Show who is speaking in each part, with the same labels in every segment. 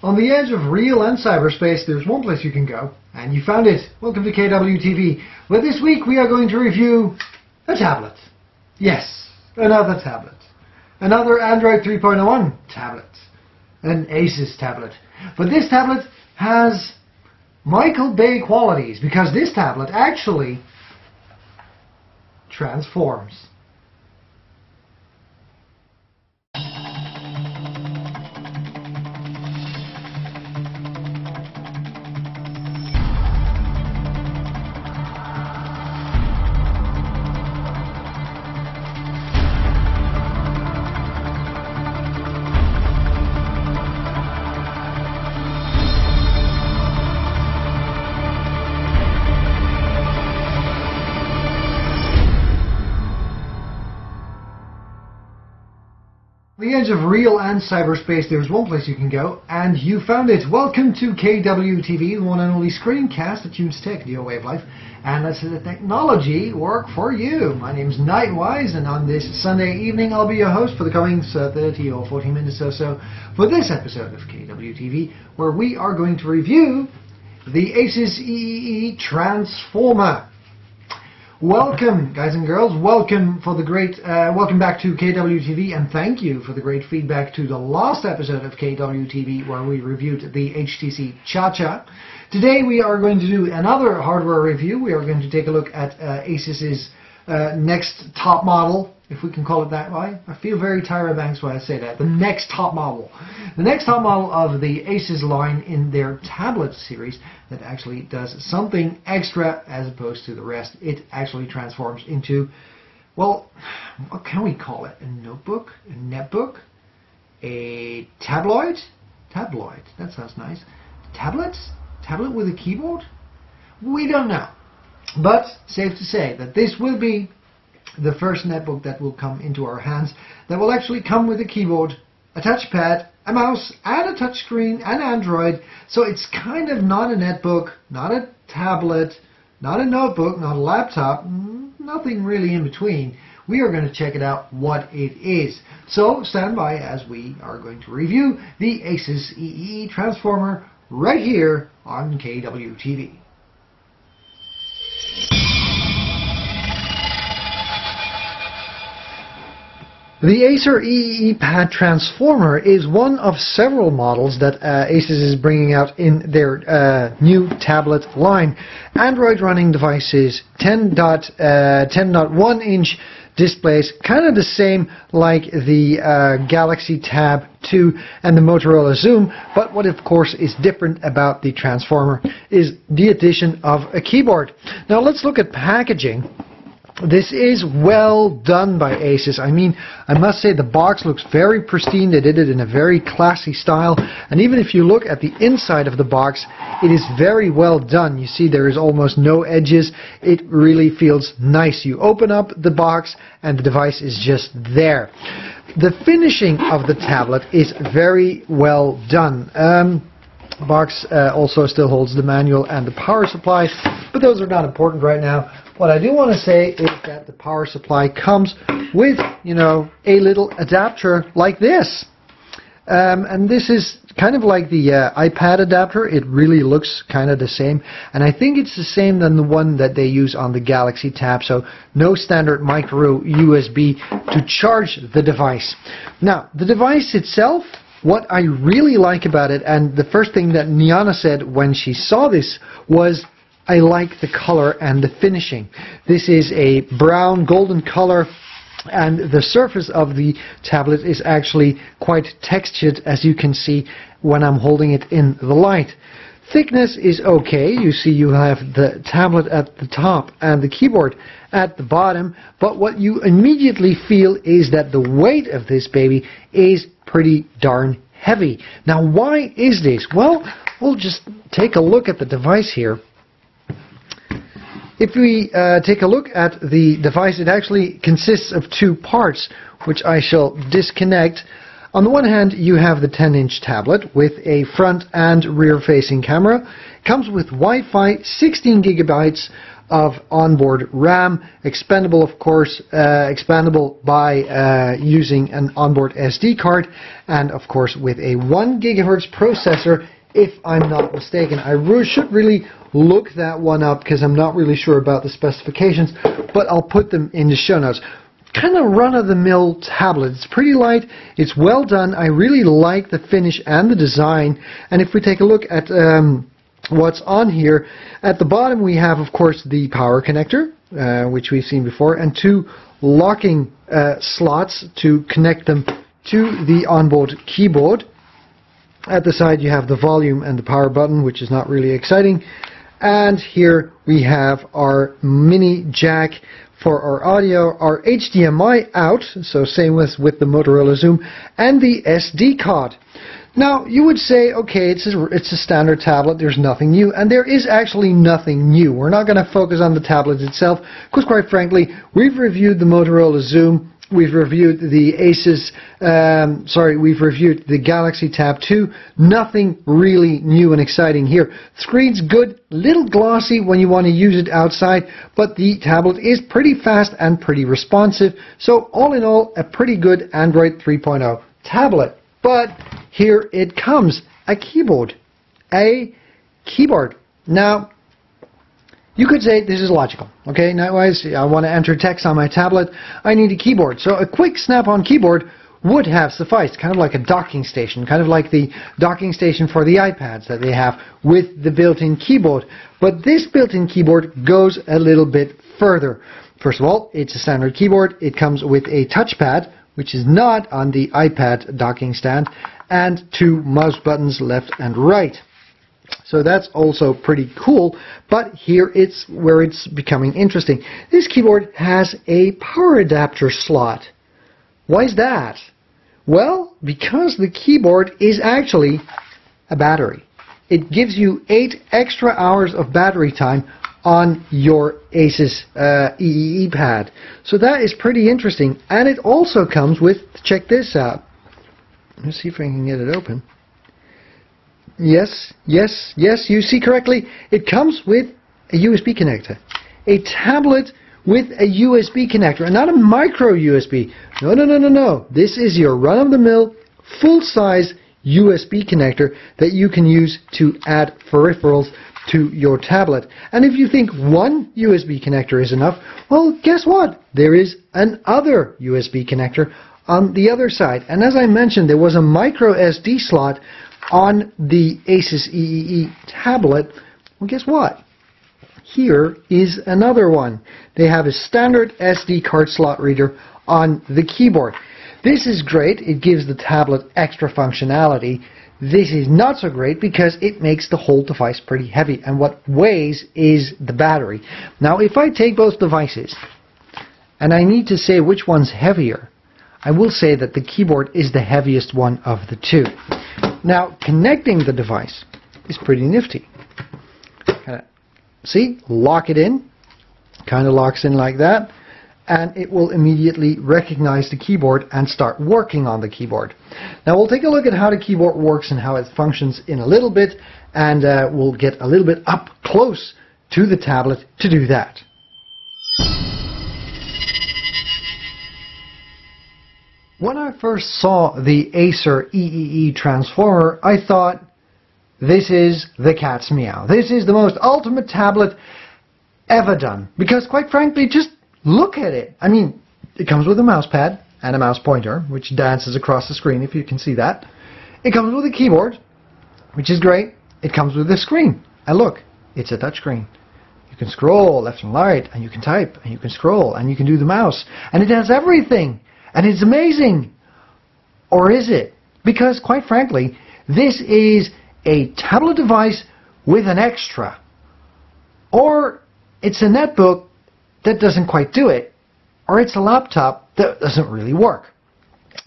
Speaker 1: On the edge of real and cyberspace, there's one place you can go, and you found it. Welcome to KWTV. where this week we are going to review a tablet. Yes, another tablet. Another Android 3.01 tablet. An Asus tablet. But this tablet has Michael Bay qualities because this tablet actually transforms. The edge of real and cyberspace, there's one place you can go, and you found it. Welcome to KWTV, the one and only screencast that tunes tech, your way of life, and lets the technology work for you. My name's Knightwise, and on this Sunday evening, I'll be your host for the coming uh, 30 or 40 minutes or so for this episode of KWTV, where we are going to review the Asus EEE Transformer. Welcome, guys and girls. Welcome for the great. Uh, welcome back to KWTV, and thank you for the great feedback to the last episode of KWTV where we reviewed the HTC Cha-Cha. Today we are going to do another hardware review. We are going to take a look at uh, Asus's uh, next top model, if we can call it that way. I feel very Tyra Banks when I say that. The next top model. The next top model of the Asus line in their tablet series that actually does something extra as opposed to the rest. It actually transforms into, well, what can we call it? A notebook? A netbook? A tabloid? Tabloid. That sounds nice. Tablets? Tablet with a keyboard? We don't know. But safe to say that this will be the first netbook that will come into our hands that will actually come with a keyboard, a touchpad, a mouse, and a touchscreen, and Android. So it's kind of not a netbook, not a tablet, not a notebook, not a laptop, nothing really in between. We are going to check it out what it is. So stand by as we are going to review the Asus EE Transformer right here on KWTV. The Asus EEE Pad Transformer is one of several models that uh, Asus is bringing out in their uh, new tablet line. Android running devices, 10.1 uh, inch displays, kind of the same like the uh, Galaxy Tab 2 and the Motorola Xoom, but what of course is different about the Transformer is the addition of a keyboard. Now let's look at packaging. This is well done by Asus. I mean, I must say the box looks very pristine. They did it in a very classy style. And even if you look at the inside of the box, it is very well done. You see there is almost no edges. It really feels nice. You open up the box and the device is just there. The finishing of the tablet is very well done. Um, box uh, also still holds the manual and the power supply, but those are not important right now. What I do want to say is that the power supply comes with, you know, a little adapter like this. Um, and this is kind of like the uh, iPad adapter. It really looks kind of the same. And I think it's the same than the one that they use on the Galaxy Tab. So no standard micro USB to charge the device. Now, the device itself, what I really like about it, and the first thing that Niana said when she saw this was I like the color and the finishing. This is a brown golden color and the surface of the tablet is actually quite textured as you can see when I'm holding it in the light. Thickness is okay. You see you have the tablet at the top and the keyboard at the bottom. But what you immediately feel is that the weight of this baby is pretty darn heavy. Now why is this? Well, we'll just take a look at the device here. If we uh, take a look at the device, it actually consists of two parts, which I shall disconnect. On the one hand, you have the 10-inch tablet with a front and rear-facing camera. It comes with Wi-Fi, 16 gigabytes of onboard RAM, expandable of course, uh, expandable by uh, using an onboard SD card, and of course with a 1 gigahertz processor if I'm not mistaken. I re should really look that one up because I'm not really sure about the specifications, but I'll put them in the show notes. Kind of run-of-the-mill tablet. It's pretty light. It's well done. I really like the finish and the design. And if we take a look at um, what's on here, at the bottom we have, of course, the power connector, uh, which we've seen before, and two locking uh, slots to connect them to the onboard keyboard. At the side you have the volume and the power button, which is not really exciting. And here we have our mini jack for our audio, our HDMI out, so same with, with the Motorola Xoom, and the SD card. Now, you would say, okay, it's a, it's a standard tablet, there's nothing new, and there is actually nothing new. We're not going to focus on the tablet itself, because quite frankly, we've reviewed the Motorola Xoom We've reviewed the Asus, um, sorry, we've reviewed the Galaxy Tab 2. Nothing really new and exciting here. Screen's good, little glossy when you want to use it outside, but the tablet is pretty fast and pretty responsive. So all in all, a pretty good Android 3.0 tablet. But here it comes, a keyboard. A keyboard. Now, you could say this is logical. Okay, now I want to enter text on my tablet. I need a keyboard. So a quick snap-on keyboard would have sufficed, kind of like a docking station, kind of like the docking station for the iPads that they have with the built-in keyboard. But this built-in keyboard goes a little bit further. First of all, it's a standard keyboard. It comes with a touchpad, which is not on the iPad docking stand, and two mouse buttons left and right. So that's also pretty cool, but here it's where it's becoming interesting. This keyboard has a power adapter slot. Why is that? Well, because the keyboard is actually a battery. It gives you 8 extra hours of battery time on your Asus uh, EEE pad. So that is pretty interesting. And it also comes with, check this out. Let's see if I can get it open. Yes, yes, yes, you see correctly. It comes with a USB connector. A tablet with a USB connector, and not a micro USB. No, no, no, no, no. This is your run-of-the-mill, full-size USB connector that you can use to add peripherals to your tablet. And if you think one USB connector is enough, well, guess what? There is another USB connector on the other side. And as I mentioned, there was a micro SD slot on the Asus EEE tablet, well guess what? Here is another one. They have a standard SD card slot reader on the keyboard. This is great. It gives the tablet extra functionality. This is not so great because it makes the whole device pretty heavy and what weighs is the battery. Now if I take both devices and I need to say which one's heavier, I will say that the keyboard is the heaviest one of the two. Now, connecting the device is pretty nifty. Kinda, see, lock it in, kind of locks in like that, and it will immediately recognize the keyboard and start working on the keyboard. Now we'll take a look at how the keyboard works and how it functions in a little bit, and uh, we'll get a little bit up close to the tablet to do that. When I first saw the Asus EEE transformer, I thought, this is the cat's meow. This is the most ultimate tablet ever done. Because quite frankly, just look at it. I mean, it comes with a mouse pad and a mouse pointer, which dances across the screen if you can see that. It comes with a keyboard, which is great. It comes with a screen. And look, it's a touch screen. You can scroll left and right, and you can type, and you can scroll, and you can do the mouse. And it has everything. And it's amazing. Or is it? Because, quite frankly, this is a tablet device with an extra. Or it's a netbook that doesn't quite do it. Or it's a laptop that doesn't really work.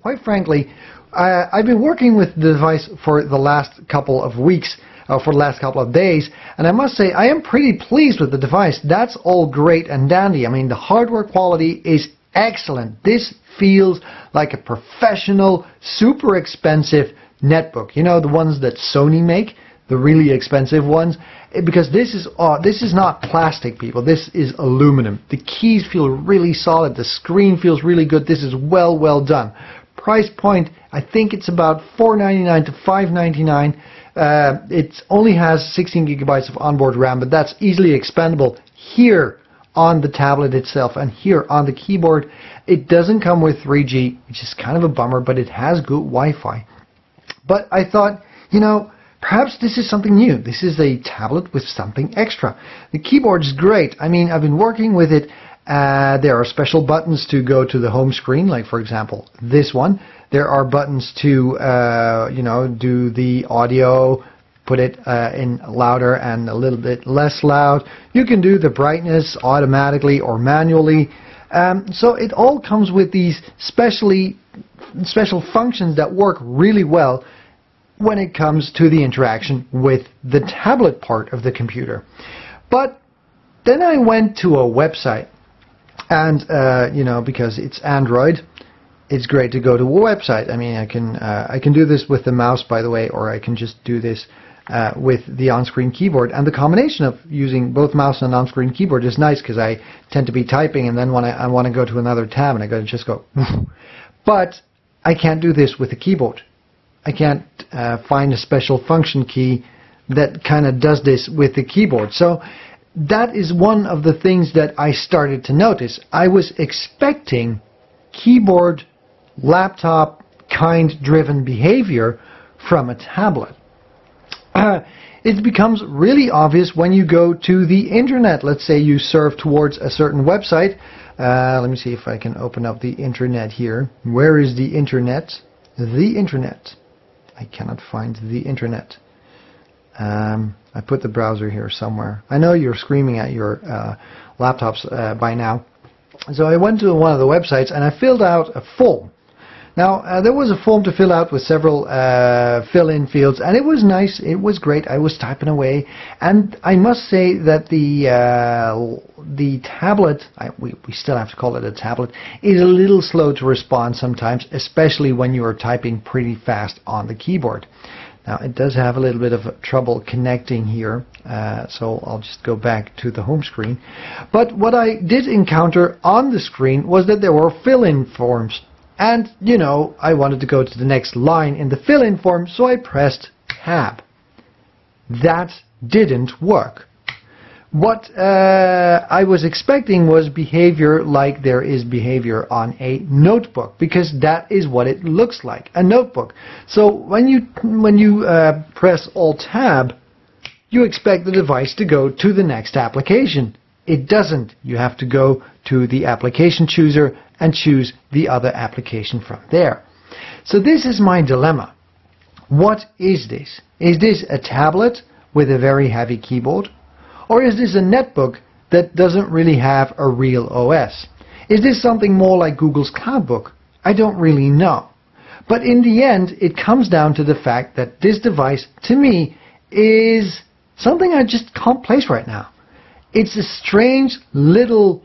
Speaker 1: Quite frankly, uh, I've been working with the device for the last couple of weeks, uh, for the last couple of days, and I must say I am pretty pleased with the device. That's all great and dandy. I mean, the hardware quality is excellent. This feels like a professional, super expensive netbook. You know, the ones that Sony make, the really expensive ones, eh, because this is uh, this is not plastic, people. This is aluminum. The keys feel really solid. The screen feels really good. This is well, well done. Price point, I think it's about $4.99 to $5.99. Uh, it only has 16 gigabytes of onboard RAM, but that's easily expandable here on the tablet itself and here on the keyboard. It doesn't come with 3G, which is kind of a bummer, but it has good Wi-Fi. But I thought, you know, perhaps this is something new. This is a tablet with something extra. The keyboard is great. I mean, I've been working with it. Uh, there are special buttons to go to the home screen, like for example this one. There are buttons to, uh, you know, do the audio, put it uh, in louder and a little bit less loud. You can do the brightness automatically or manually. Um, so it all comes with these specially special functions that work really well when it comes to the interaction with the tablet part of the computer. But then I went to a website, and uh, you know because it's Android, it's great to go to a website. I mean, I can uh, I can do this with the mouse, by the way, or I can just do this uh, with the on-screen keyboard. And the combination of using both mouse and on-screen keyboard is nice because I tend to be typing and then when I, I want to go to another tab and I got to just go. but I can't do this with a keyboard. I can't uh, find a special function key that kind of does this with the keyboard. So that is one of the things that I started to notice. I was expecting keyboard, laptop kind driven behavior from a tablet. It becomes really obvious when you go to the internet. Let's say you surf towards a certain website. Uh, let me see if I can open up the internet here. Where is the internet? The internet. I cannot find the internet. Um, I put the browser here somewhere. I know you're screaming at your uh, laptops uh, by now. So I went to one of the websites and I filled out a form. Now, uh, there was a form to fill out with several uh, fill-in fields, and it was nice. It was great. I was typing away, and I must say that the uh, the tablet, I, we, we still have to call it a tablet, is a little slow to respond sometimes, especially when you are typing pretty fast on the keyboard. Now, it does have a little bit of trouble connecting here, uh, so I'll just go back to the home screen. But what I did encounter on the screen was that there were fill-in forms. And, you know, I wanted to go to the next line in the fill-in form, so I pressed Tab. That didn't work. What uh, I was expecting was behavior like there is behavior on a notebook, because that is what it looks like, a notebook. So when you, when you uh, press Alt-Tab, you expect the device to go to the next application. It doesn't. You have to go to the application chooser and choose the other application from there. So this is my dilemma. What is this? Is this a tablet with a very heavy keyboard? Or is this a netbook that doesn't really have a real OS? Is this something more like Google's Cloudbook? I don't really know. But in the end, it comes down to the fact that this device, to me, is something I just can't place right now. It's a strange little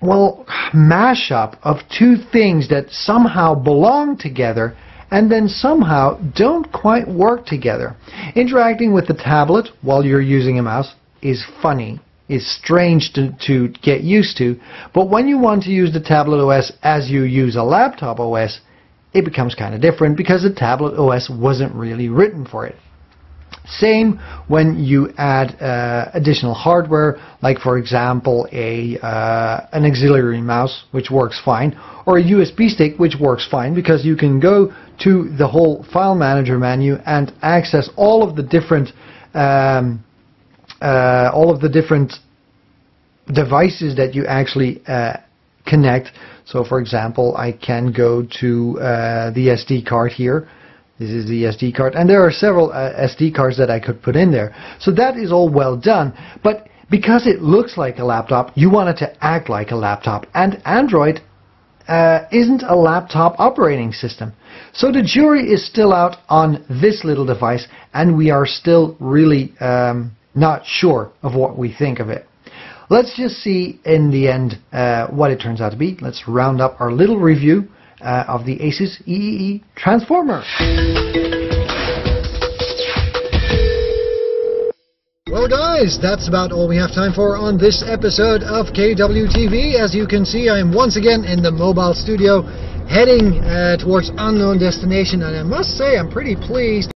Speaker 1: well, mashup of two things that somehow belong together and then somehow don't quite work together. Interacting with the tablet while you're using a mouse is funny, is strange to, to get used to, but when you want to use the tablet OS as you use a laptop OS, it becomes kind of different because the tablet OS wasn't really written for it. Same when you add uh, additional hardware, like for example a uh, an auxiliary mouse, which works fine, or a USB stick, which works fine because you can go to the whole file manager menu and access all of the different um, uh, all of the different devices that you actually uh, connect. So, for example, I can go to uh, the SD card here this is the SD card. And there are several uh, SD cards that I could put in there. So that is all well done. But because it looks like a laptop, you want it to act like a laptop. And Android uh, isn't a laptop operating system. So the jury is still out on this little device, and we are still really um, not sure of what we think of it. Let's just see in the end uh, what it turns out to be. Let's round up our little review uh, of the Asus EEE transformer. Well, guys, that's about all we have time for on this episode of KWTV. As you can see, I'm once again in the mobile studio heading uh, towards Unknown Destination, and I must say I'm pretty pleased